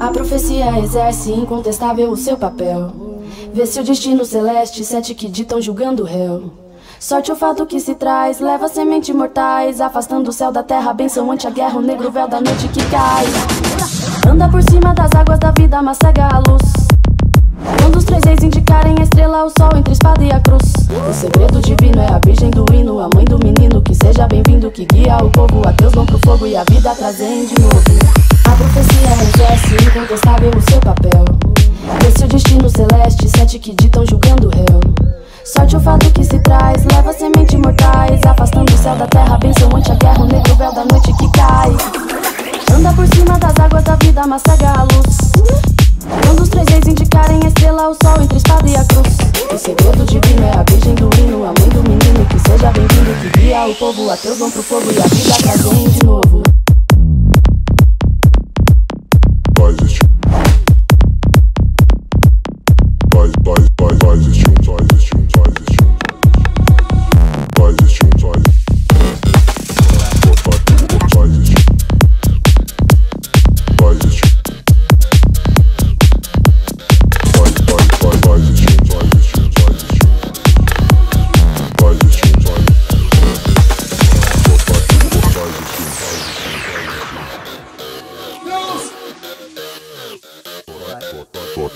A profecia exerce incontestável o seu papel. Vê se o destino celeste, sete que ditam julgando o réu. Sorte o fato que se traz, leva semente mortais, afastando o céu da terra, benção ante a guerra, o negro véu da noite que cai. Anda por cima das águas da vida, mas cega a luz. Quando os três reis indicarem a estrela, o sol entre a espada e a cruz. O segredo divino é a virgem do hino, a mãe do menino, que seja bem-vindo, que guia o povo. Ateus vão pro fogo e a vida trazem de novo. Destino celeste, sete que ditam julgando o réu. Sorte o fato que se traz, leva semente mortais, afastando o céu da terra, benção ante a guerra, o negro véu da noite que cai. Anda por cima das águas da vida, mas cega a luz. Quando os três reis indicarem a estrela, o sol entre a espada e a cruz. O segredo divino é a virgem do hino, a mãe do menino, que seja bem-vindo, que guia o povo. Ateus vão pro fogo e a vida trazem de novo.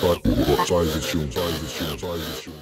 Boa tarde, boa tarde, sai, Zé Chum, sai, Zé